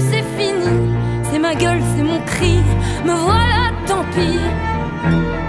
c'est fini. C'est ma gueule, c'est mon cri. Me voilà, tant pis.